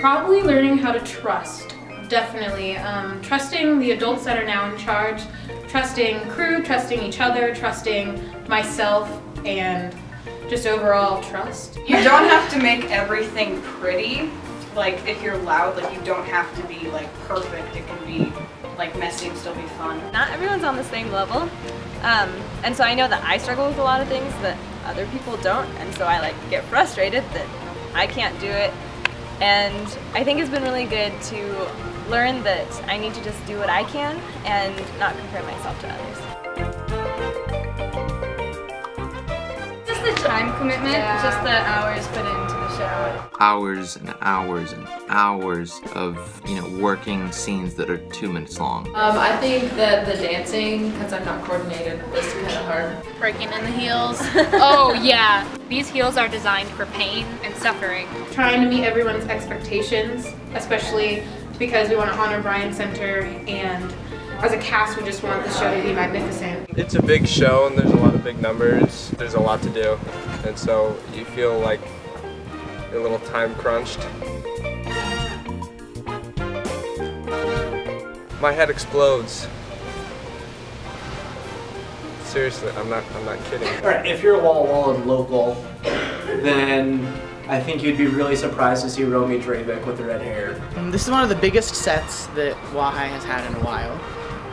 Probably learning how to trust, definitely. Um, trusting the adults that are now in charge, trusting crew, trusting each other, trusting myself, and just overall trust. You don't have to make everything pretty. Like if you're loud, like you don't have to be like perfect. It can be like messy and still be fun. Not everyone's on the same level. Um, and so I know that I struggle with a lot of things that other people don't. And so I like get frustrated that I can't do it. And I think it's been really good to learn that I need to just do what I can and not compare myself to others. Just the time commitment, Yeah. just the hours put into the show. hours and hours and hours of you know working scenes that are two minutes long. Um, I think that the dancing, because I'm not coordinated, was kind of hard. breaking in the heels. oh yeah, these heels are designed for pain and suffering. Trying to meet everyone's expectations, especially because we want to honor Bryan Center and as a cast we just want the show to be magnificent. It's a big show and there's a lot of big numbers. There's a lot to do. And so you feel like you're a little time crunched. My head explodes. Seriously, I'm not I'm not kidding. Alright, if you're a Walla Walla and local, then I think you'd be really surprised to see Romy Drabek with the red hair. Um, This is one of the biggest sets that WaHi has had in a while.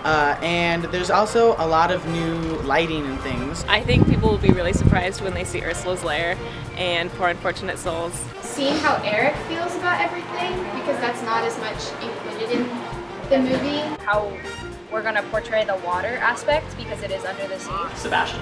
Uh, and there's also a lot of new lighting and things. I think people will be really surprised when they see Ursula's lair and Poor Unfortunate Souls. Seeing how Eric feels about everything, because that's not as much included in the movie. how we're gonna portray the water aspect because it is under the sea. Sebastian.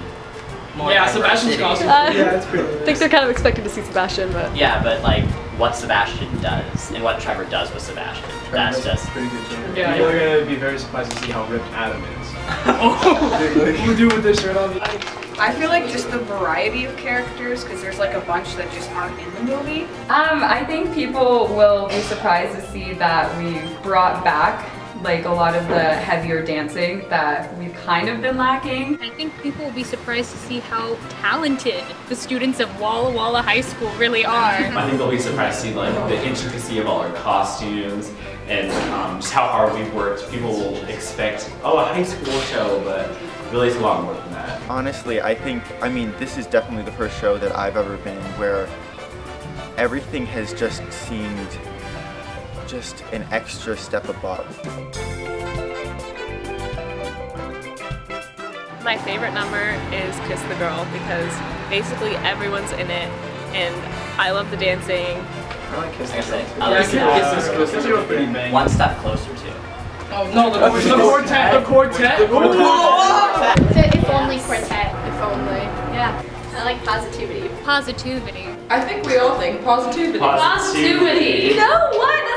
yeah, Sebastian's costume. Uh, yeah, it's pretty. I think they're kind of expecting to see Sebastian, but Yeah, but like what Sebastian does and what Trevor does with Sebastian. That's just pretty good job. Yeah, you're gonna be very surprised to see how ripped Adam is. oh, we'll do with this shirt on. I feel like just the variety of characters, because there's like a bunch that just aren't in the movie. Um, I think people will be surprised to see that we've brought back like a lot of the heavier dancing that we've kind of been lacking. I think people will be surprised to see how talented the students of Walla Walla High School really are. I think they'll be surprised to see like the intricacy of all our costumes and um, just how hard we've worked. People will expect, oh, a high school show, but really it's a lot more than that. Honestly, I think, I mean, this is definitely the first show that I've ever been where everything has just seemed just an extra step above. my favorite number is Kiss the Girl because basically everyone's in it and I love the dancing. I like Kiss Like I said, Yeah, I like Kiss pretty bang. one step closer to. Oh, no, the, the quartet, the quartet. The quartet. The If Only Quartet. If Only. Yeah. I like Positoovity. Positoovity. I think we all think Positoovity. Positoovity. No, what? That's not my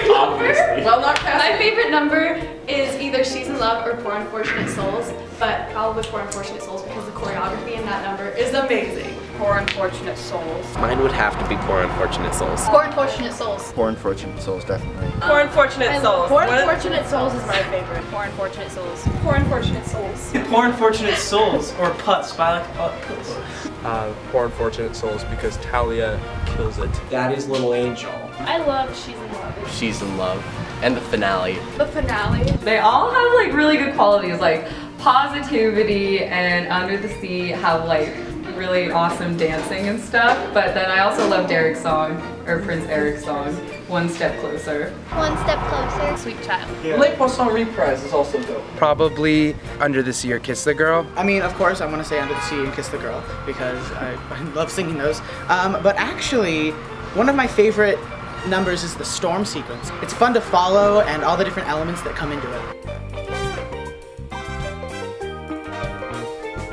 favorite Obviously. Well, not My favorite number is either She's in Love or Poor Unfortunate Souls, but probably Poor Unfortunate Souls because the choreography in that number is amazing. Poor unfortunate souls. Mine would have to be Poor Unfortunate Souls. Poor Unfortunate Souls. Poor Unfortunate Souls, definitely. Poor Unfortunate Souls. Poor Unfortunate Souls is my favorite. Poor unfortunate souls. Poor Unfortunate Souls. Poor Unfortunate Souls, or Putz, by like Putz. Uh, Poor Unfortunate Souls because Talia kills it. Daddy's Little Angel. I love She's in Love. She's in love. And the finale. The finale. They all have like really good qualities like Positoovity and Under the Sea have like really awesome dancing and stuff. But then I also love Derek's song or Prince Eric's song, One Step Closer. One step closer. Sweet child. Les Poissons Reprise is also dope. Probably Under the Sea or Kiss the Girl. I mean, of course, I want to say Under the Sea and Kiss the Girl because I, I love singing those. Um, but actually, one of my favorite numbers is the storm sequence. It's fun to follow and all the different elements that come into it.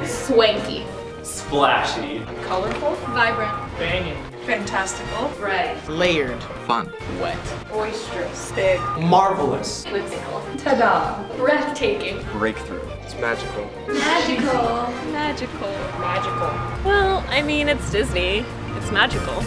Swanky. Splashy. Colorful. Vibrant. Banging. Fantastical. Bright. Layered. Fun. Wet. Boisterous. Big. Marvelous. Whimsical. Ta-da. Breathtaking. Breakthrough. It's magical. Magical. Magical. Magical. Well, I mean, it's Disney. It's magical.